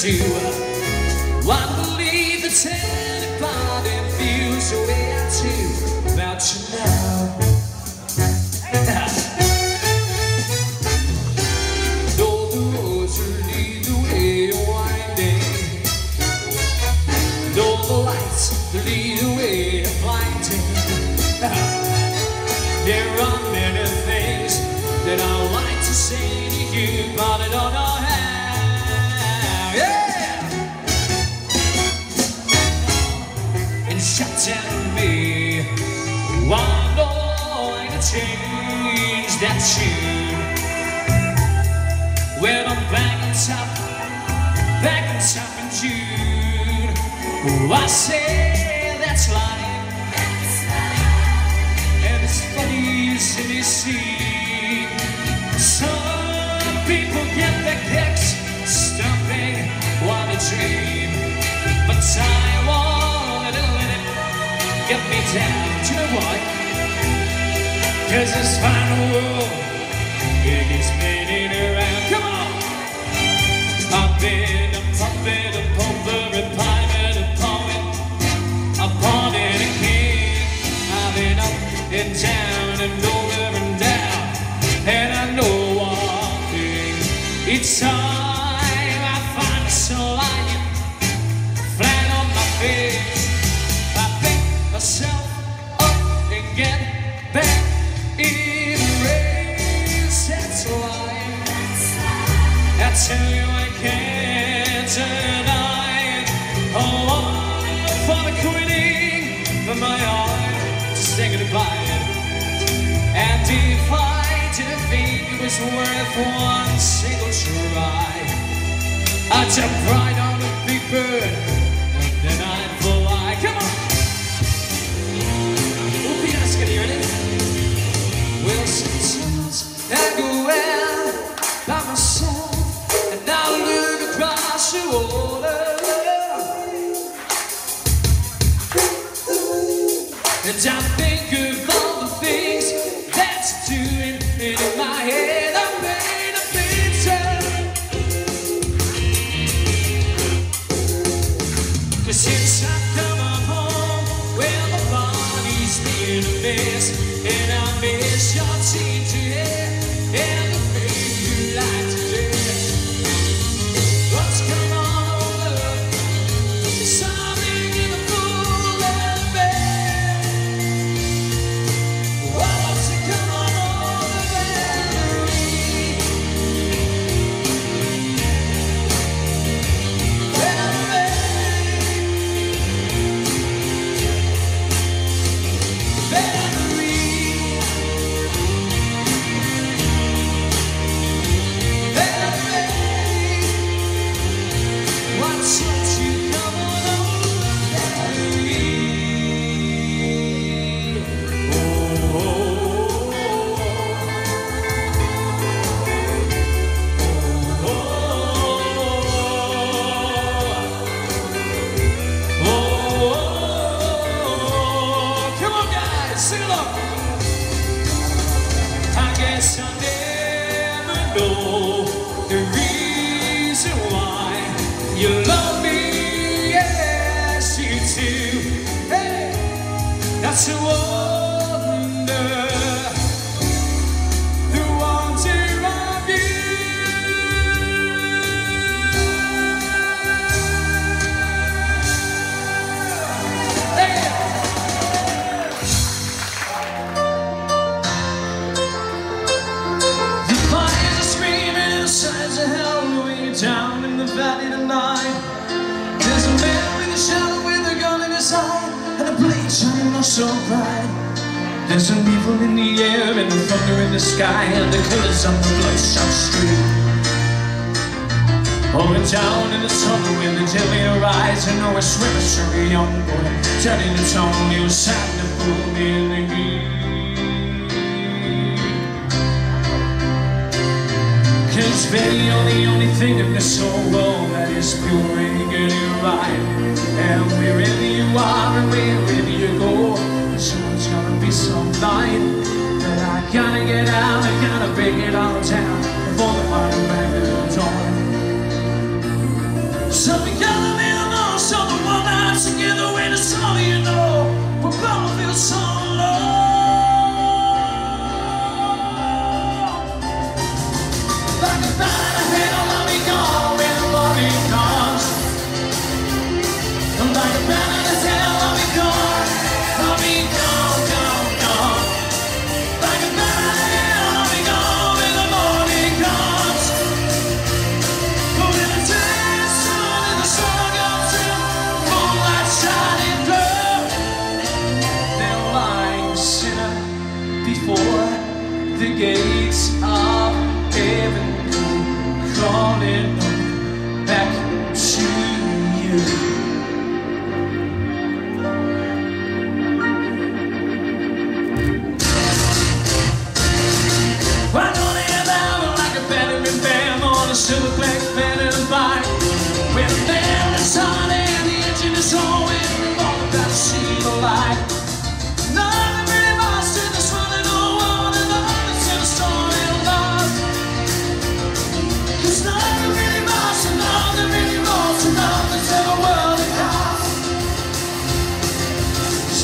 do. I believe that anybody feels the way I do about you now. Though the roads winding, though the lights lead the way blinding, Down me, one going to change that tune. When I'm back on top, back on top in June, oh, I say that's life. And it's funny to be seen. Some people get their kicks stomping while they dream. But I get me down. Do you know? Cause this final world, it is spinning around. Come on! I've been a puppet, a pumper, a pirate, a poet, a pawn and a king. I've been up and down and over and down. And I know one thing. It's time say goodbye. And if I didn't think it was worth one single try, I'd jump right on a big bird and then I'd And I think of all the things that's doing it in my head. I made a picture. Cause since I've come home, well, my body's been a mess. Guess I never know blade so bright. There's some evil in the air and the thunder in the sky and the colors of the bloodshot street. Over down in the tunnel with the devil in her eyes and no swimmer, a young boy turning the tone. He was sad to fool me in the heat. Cause baby, you're the only thing in this whole world that is pure and good and right. And wherever you are and wherever you some night that I gotta get out, I gotta bring it all down the gates of heaven go, calling back.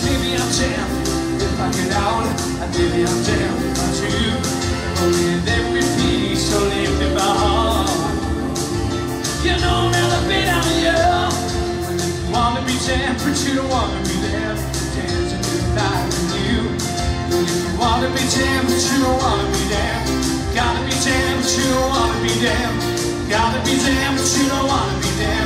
Maybe I'm jam. If I get out, I maybe I'm jam. But you, only every piece, live in my heart. You know never been out here. When you wanna be jam, but you don't wanna be there. Dancing to the night with you. If you wanna be jam, but you don't wanna be there. Gotta be jam, but you don't wanna be there. Gotta be jam, but you don't wanna be there.